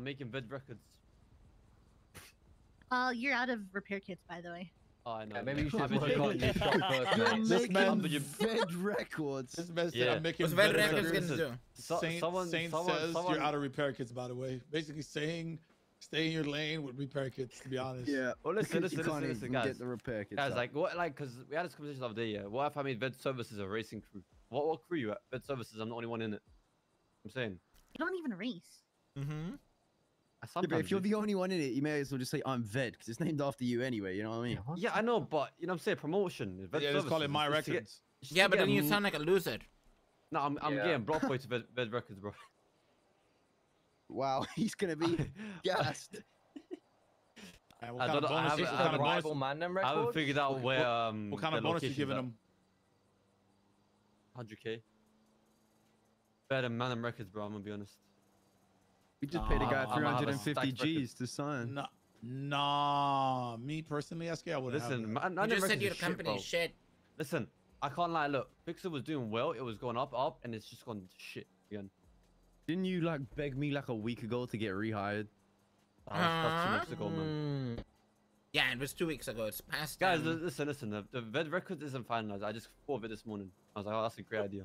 I'm making Ved records. Uh, you're out of repair kits, by the way. Oh, I know. Yeah, maybe you should work making- on your shop first, You're mate. This making man- you- records. This man said Yeah. I'm making What's Red better Records records. gonna do? So- Saint, someone- Saint someone- says someone- you're out of repair kits, by the way. Basically saying stay in your lane with repair kits, to be honest. Yeah. Well, listen, because listen, you listen, can't listen, guys. get the repair kits. Guys, up. like what, like, cause we had this conversation the other day. Yeah, what if I made Ved services a racing crew? What, what crew you at? Ved services. I'm the only one in it. I'm saying. You don't even race. Mm-hmm. I Yeah, but if you're do. the only one in it, you may as well just say I'm Ved because it's named after you anyway. You know what I mean? Yeah, I know, but you know what I'm saying promotion. Vid Yeah, just call it my it's to get- records. Yeah, but then you sound like a loser. No, I'm, I'm Yeah. getting block boy to vid, vid records, bro. Wow, he's gonna be gassed. Alright, I don't know, I haven't- I haven't- bonus? rival Mandem I haven't figured out where um. What kind of the bonus you giving at. him? 100k. Better than Mandem Records, bro. I'm gonna be honest. We just paid a guy Nah, I'ma have a 350. G's to sign. Nah, nah. Me personally, SK, I wouldn't have Listen, that. Man, You just said your is shit, company bro. shit. Listen, I can't lie. Look, Pixel was doing well. It was going up, up, and it's just gone to shit again. Didn't you like beg me like a week ago to get rehired? Oh, that's, that's two weeks ago, man. Mm. Yeah, it was two weeks ago. It's past. Guys, um, listen, listen. The, the Ved Records isn't finalized. I just thought of it this morning. I was like, oh, that's a great idea.